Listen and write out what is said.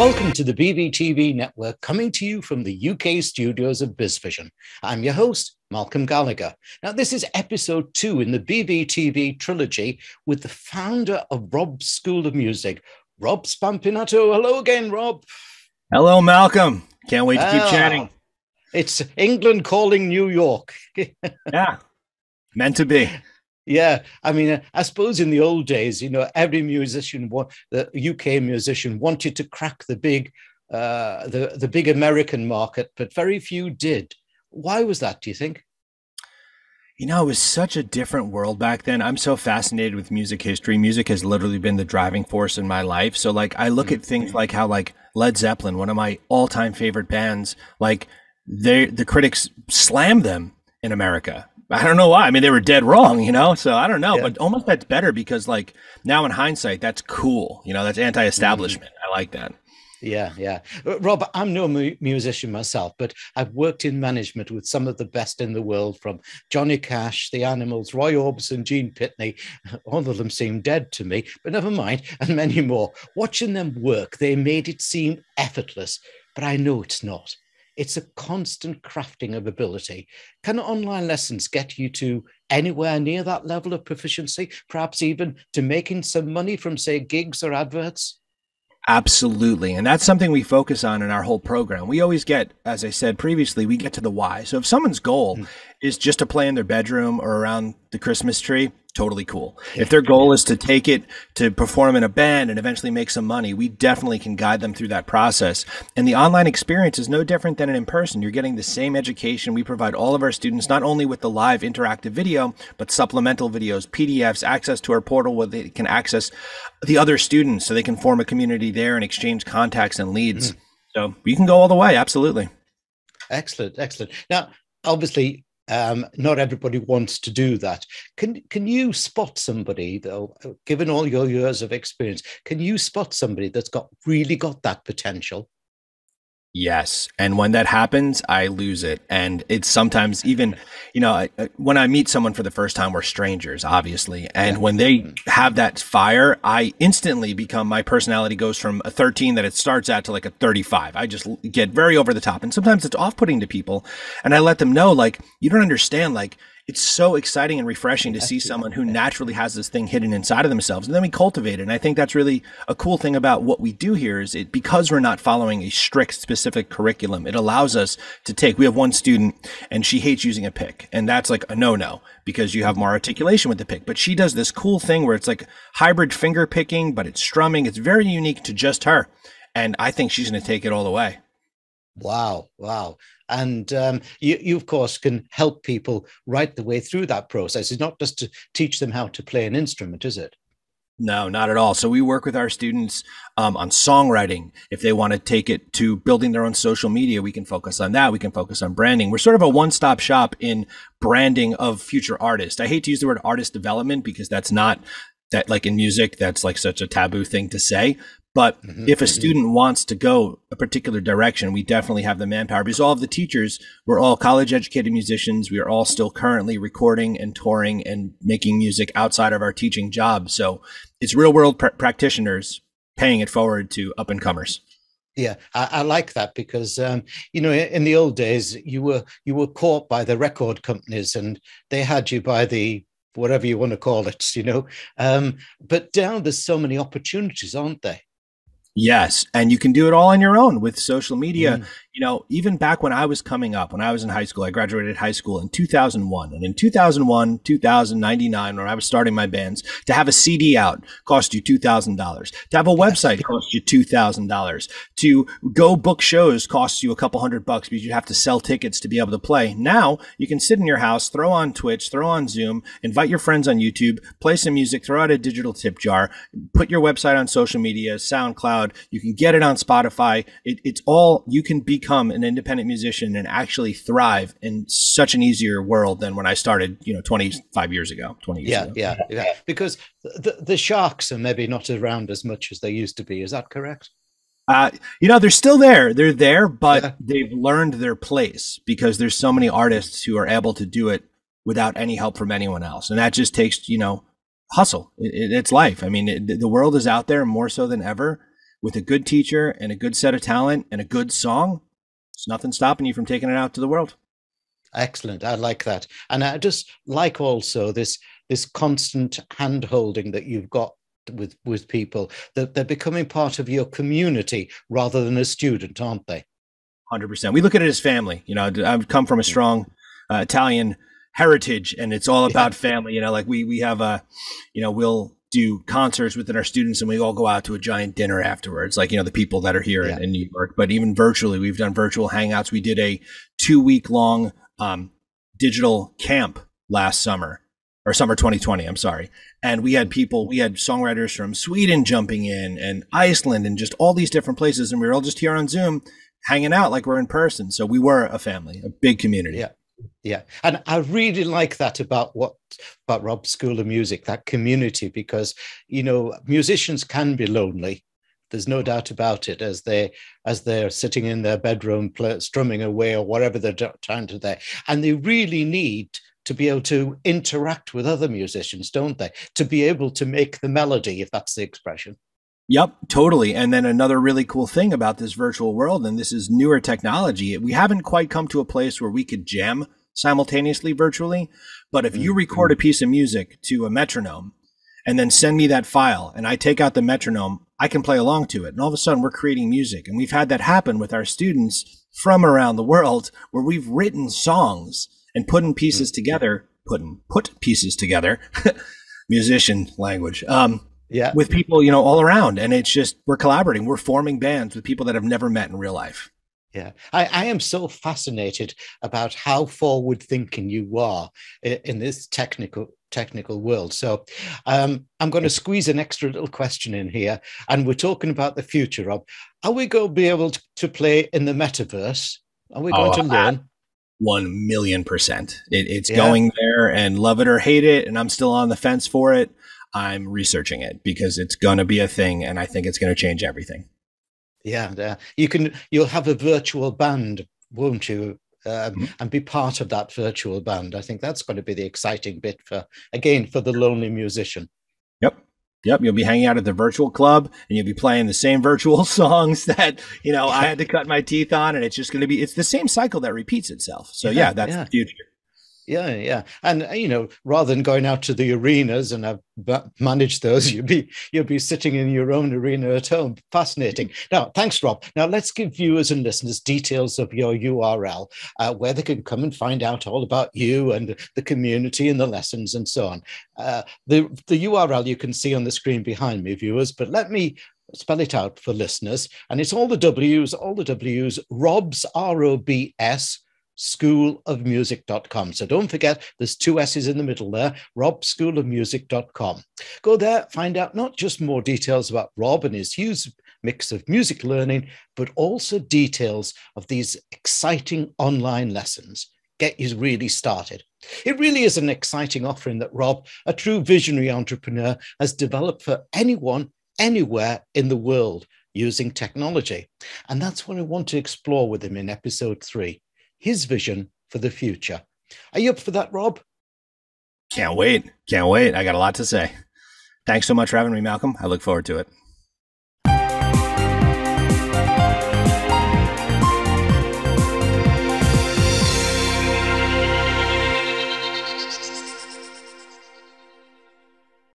Welcome to the BVTV network, coming to you from the UK studios of BizVision. I'm your host, Malcolm Gallagher. Now, this is episode two in the BVTV trilogy with the founder of Rob's School of Music, Rob Spampinato. Hello again, Rob. Hello, Malcolm. Can't wait to keep ah, chatting. It's England calling New York. yeah, meant to be. Yeah, I mean, I suppose in the old days, you know, every musician, the UK musician, wanted to crack the big, uh, the the big American market, but very few did. Why was that? Do you think? You know, it was such a different world back then. I'm so fascinated with music history. Music has literally been the driving force in my life. So, like, I look at things like how, like, Led Zeppelin, one of my all-time favorite bands, like, they the critics slammed them in America I don't know why. I mean, they were dead wrong, you know. So I don't know, yeah. but almost that's better because, like, now in hindsight, that's cool. You know, that's anti-establishment. Mm-hmm. I like that. Yeah, yeah. Uh, Rob, I'm no mu- musician myself, but I've worked in management with some of the best in the world, from Johnny Cash, The Animals, Roy Orbison, Gene Pitney. All of them seem dead to me, but never mind, and many more. Watching them work, they made it seem effortless, but I know it's not. It's a constant crafting of ability. Can online lessons get you to anywhere near that level of proficiency, perhaps even to making some money from, say, gigs or adverts? Absolutely. And that's something we focus on in our whole program. We always get, as I said previously, we get to the why. So if someone's goal mm. is just to play in their bedroom or around the Christmas tree, totally cool. If their goal is to take it to perform in a band and eventually make some money, we definitely can guide them through that process. And the online experience is no different than an in person. You're getting the same education. We provide all of our students not only with the live interactive video, but supplemental videos, PDFs, access to our portal where they can access the other students so they can form a community there and exchange contacts and leads. Mm. So you can go all the way. Absolutely. Excellent. Excellent. Now, obviously, um, not everybody wants to do that. Can can you spot somebody though, given all your years of experience, can you spot somebody that's got really got that potential? Yes. And when that happens, I lose it. And it's sometimes even, you know, when I meet someone for the first time, we're strangers, obviously. And when they mm-hmm. have that fire, I instantly become, my personality goes from a 13 that it starts at to like a 35. I just get very over the top. And sometimes it's off putting to people. And I let them know, like, you don't understand, like, it's so exciting and refreshing to see someone who naturally has this thing hidden inside of themselves and then we cultivate it and i think that's really a cool thing about what we do here is it because we're not following a strict specific curriculum it allows us to take we have one student and she hates using a pick and that's like a no-no because you have more articulation with the pick but she does this cool thing where it's like hybrid finger picking but it's strumming it's very unique to just her and i think she's going to take it all the way Wow, wow. And um, you, you, of course, can help people right the way through that process. It's not just to teach them how to play an instrument, is it? No, not at all. So we work with our students um, on songwriting. If they want to take it to building their own social media, we can focus on that. We can focus on branding. We're sort of a one-stop shop in branding of future artists. I hate to use the word artist development because that's not that like in music, that's like such a taboo thing to say. But mm-hmm, if a mm-hmm. student wants to go a particular direction, we definitely have the manpower because all of the teachers, we're all college educated musicians. We are all still currently recording and touring and making music outside of our teaching job. So it's real world pr- practitioners paying it forward to up and comers. Yeah, I, I, like that because um, you know in the old days you were you were caught by the record companies and they had you by the whatever you want to call it, you know. Um, but now there's so many opportunities, aren't there? Yes, and you can do it all on your own with social media. Mm. You know, even back when I was coming up, when I was in high school, I graduated high school in 2001. And in 2001, 2099, when I was starting my bands, to have a CD out cost you $2,000. To have a website cost you $2,000. To go book shows costs you a couple hundred bucks because you have to sell tickets to be able to play. Now you can sit in your house, throw on Twitch, throw on Zoom, invite your friends on YouTube, play some music, throw out a digital tip jar, put your website on social media, SoundCloud. You can get it on Spotify. It, it's all, you can become an independent musician and actually thrive in such an easier world than when I started, you know, 25 years ago, 20 years yeah, ago. Yeah, yeah, because the, the sharks are maybe not around as much as they used to be. Is that correct? Uh, you know, they're still there. They're there, but yeah. they've learned their place because there's so many artists who are able to do it without any help from anyone else. And that just takes, you know, hustle. It, it, it's life. I mean, it, the world is out there more so than ever with a good teacher and a good set of talent and a good song, there's nothing stopping you from taking it out to the world. Excellent. I like that. And I just like also this this constant hand holding that you've got with with people that they're becoming part of your community rather than a student aren't they 100% we look at it as family you know i've come from a strong uh, italian heritage and it's all about yeah. family you know like we we have a you know we'll do concerts within our students and we all go out to a giant dinner afterwards like you know the people that are here yeah. in, in, new york. But even virtually we've done virtual hangouts. We did a two week long um, digital camp last summer or summer 2020 i'm sorry. And we had people we had songwriters from sweden jumping in and iceland and just all these different places. And we were all just here on zoom hanging out like we're in person. So we were a family a big community. Yeah yeah and i really like that about what about rob school of music that community because you know musicians can be lonely there's no doubt about it as they as they're sitting in their bedroom play, strumming away or whatever they're trying to do and they really need to be able to interact with other musicians, don't they? To be able to make the melody, if that's the expression. Yep, totally. And then another really cool thing about this virtual world, and this is newer technology, we haven't quite come to a place where we could jam simultaneously virtually. But if you mm-hmm. record a piece of music to a metronome and then send me that file and I take out the metronome, I can play along to it. And all of a sudden we're creating music. And we've had that happen with our students from around the world where we've written songs and putting pieces mm. together, putting put pieces together, musician language. Um, yeah, with people you know all around, and it's just we're collaborating, we're forming bands with people that have never met in real life. Yeah, I, I am so fascinated about how forward thinking you are in, in this technical technical world. So um, I'm going to squeeze an extra little question in here, and we're talking about the future. Rob, are we going to be able to, to play in the metaverse? Are we going oh, to learn? 1 million percent. It, it's yeah. going there and love it or hate it. And I'm still on the fence for it. I'm researching it because it's going to be a thing and I think it's going to change everything. Yeah, yeah. You can, you'll have a virtual band, won't you? Um, mm-hmm. And be part of that virtual band. I think that's going to be the exciting bit for, again, for the lonely musician. Yep. Yep, you'll be hanging out at the virtual club and you'll be playing the same virtual songs that, you know, I had to cut my teeth on and it's just going to be it's the same cycle that repeats itself. So yeah, yeah that's yeah. the future. Yeah, yeah, and uh, you know, rather than going out to the arenas and have managed those, you'll be you'll be sitting in your own arena at home. Fascinating. Now, thanks, Rob. Now let's give viewers and listeners details of your URL, uh, where they can come and find out all about you and the community and the lessons and so on. Uh, the the URL you can see on the screen behind me, viewers. But let me spell it out for listeners, and it's all the W's, all the W's. Rob's R O B S schoolofmusic.com. So don't forget, there's two S's in the middle there, robsschoolofmusic.com. Go there, find out not just more details about Rob and his huge mix of music learning, but also details of these exciting online lessons. Get you really started. It really is an exciting offering that Rob, a true visionary entrepreneur, has developed for anyone, anywhere in the world using technology. And that's what I want to explore with him in episode three his vision for the future. Are you up for that, Rob? Can't wait. Can't wait. I got a lot to say. Thanks so much for having me, Malcolm. I look forward to it.